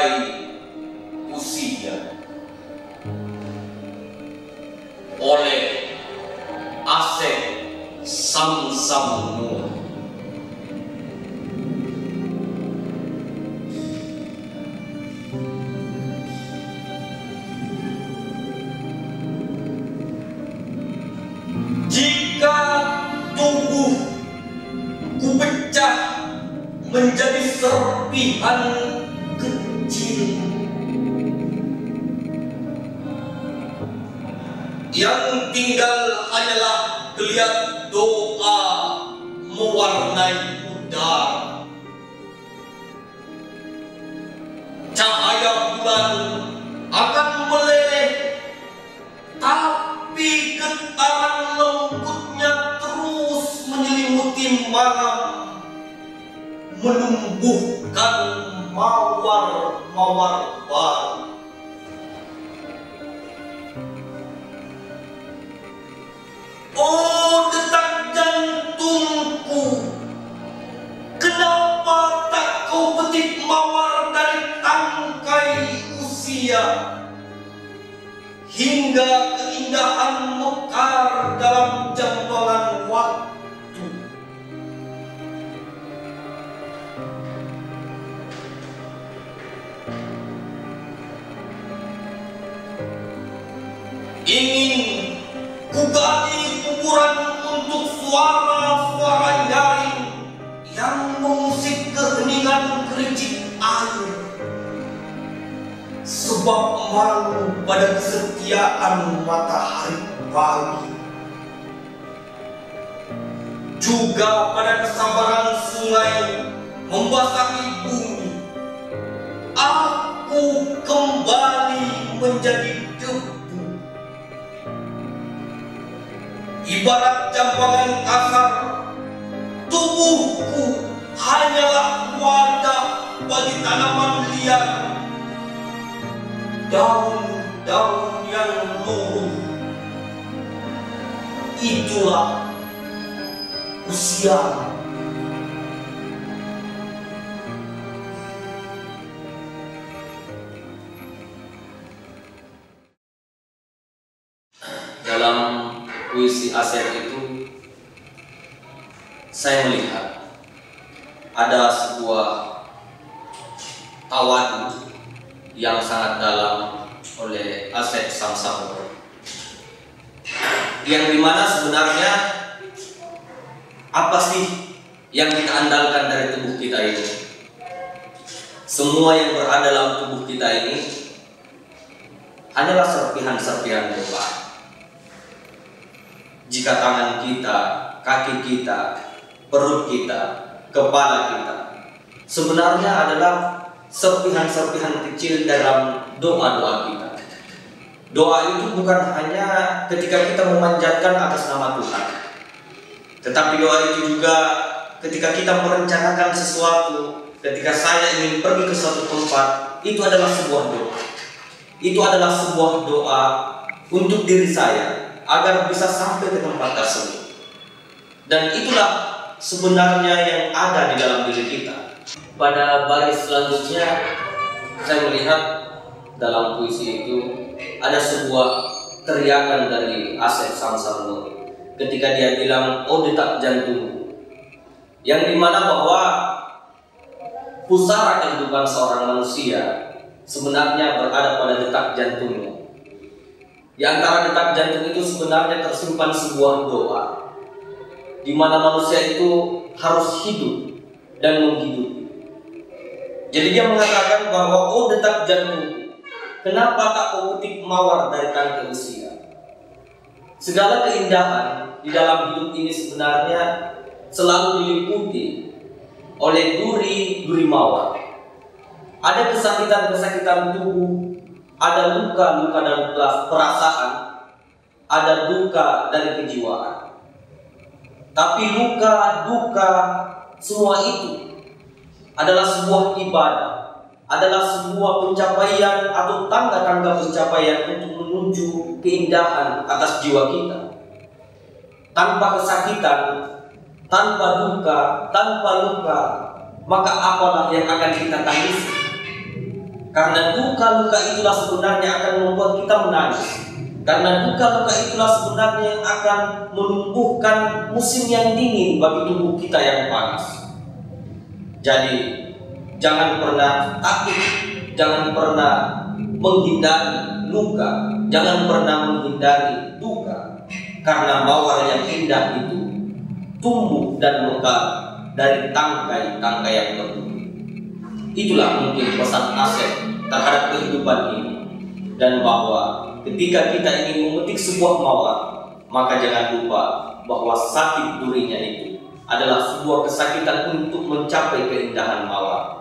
tangkai usia oleh Asep Samsamnur. Jika tubuh ku pecah menjadi serpihan yang tinggal hanyalah geliat doa mewarnai udara. Cahaya bulan akan meleleh tapi getaran lembutnya terus menyelimuti malam menumbuhkan mawar-mawar baru Oh detak jantungku. Kenapa tak kau petik mawar dari tangkai usia? Hingga keindahan mekar dalam jambalan waktu. Ingin untuk suara-suara nyaring yang mengusik keheningan kericik air. Sebab malu pada kesetiaan matahari pagi. Juga pada kesabaran sungai membasahi bumi aku kembali menjadi Ibarat jambangan kasar. Tubuhku hanyalah wadah bagi tanaman liar. Daun-daun yang luruh Itulah usia puisi Asep itu saya melihat ada sebuah tawadu yang sangat dalam oleh Asep Samsamur yang di mana sebenarnya apa sih yang kita andalkan dari tubuh kita ini? Semua yang berada dalam tubuh kita ini hanyalah serpihan-serpihan doa jika tangan kita, kaki kita, perut kita, kepala kita sebenarnya adalah serpihan-serpihan kecil dalam doa-doa kita. Doa itu bukan hanya ketika kita memanjatkan atas nama Tuhan, tetapi doa itu juga ketika kita merencanakan sesuatu, ketika saya ingin pergi ke suatu tempat, itu adalah sebuah doa. Itu adalah sebuah doa untuk diri saya agar bisa sampai ke tempat tersebut. Dan itulah sebenarnya yang ada di dalam diri kita. Pada baris selanjutnya saya melihat dalam puisi itu ada sebuah teriakan dari Asep Samsamur ketika dia bilang oh detak jantung yang di mana bahwa pusara kehidupan seorang manusia sebenarnya berada pada detak jantungnya di antara detak jantung itu sebenarnya tersimpan sebuah doa di mana manusia itu harus hidup dan menghidupi. Jadi dia mengatakan bahwa oh detak jantung, kenapa tak kau petik mawar dari tangkai usia? Segala keindahan di dalam hidup ini sebenarnya selalu diliputi oleh duri-duri mawar. Ada kesakitan-kesakitan tubuh ada luka-luka dalam perasaan, ada duka dari kejiwaan. Tapi luka, duka, semua itu adalah sebuah ibadah, adalah sebuah pencapaian atau tangga-tangga pencapaian untuk menuju keindahan atas jiwa kita. Tanpa kesakitan, tanpa duka, tanpa luka, maka apalah yang akan kita tangisi? Karena duka luka itulah sebenarnya akan membuat kita menangis. Karena duka luka itulah sebenarnya yang akan menumbuhkan musim yang dingin bagi tubuh kita yang panas. Jadi jangan pernah takut, jangan pernah menghindari luka, jangan pernah menghindari duka. Karena mawar yang indah itu tumbuh dan mekar dari tangkai-tangkai yang tertutup. Itulah mungkin pesan Asep terhadap kehidupan ini. Dan bahwa ketika kita ingin memetik sebuah mawar maka jangan lupa bahwa sakit durinya itu adalah sebuah kesakitan untuk mencapai keindahan mawar